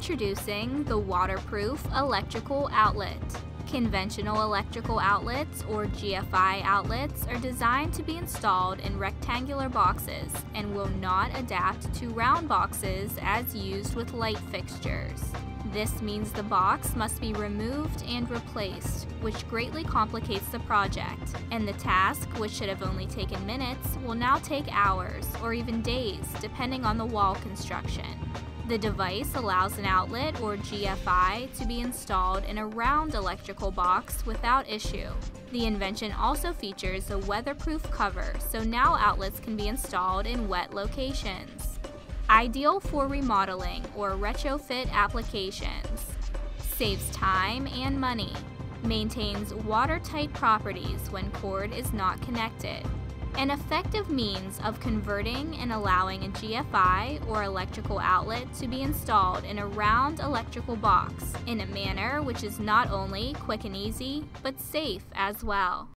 Introducing the waterproof electrical outlet. Conventional electrical outlets, or GFI outlets, are designed to be installed in rectangular boxes and will not adapt to round boxes as used with light fixtures. This means the box must be removed and replaced, which greatly complicates the project, and the task, which should have only taken minutes, will now take hours or even days depending on the wall construction. The device allows an outlet or GFI to be installed in a round electrical box without issue. The invention also features a weatherproof cover so now outlets can be installed in wet locations. Ideal for remodeling or retrofit applications. Saves time and money. Maintains watertight properties when cord is not connected an effective means of converting and allowing a GFI or electrical outlet to be installed in a round electrical box in a manner which is not only quick and easy, but safe as well.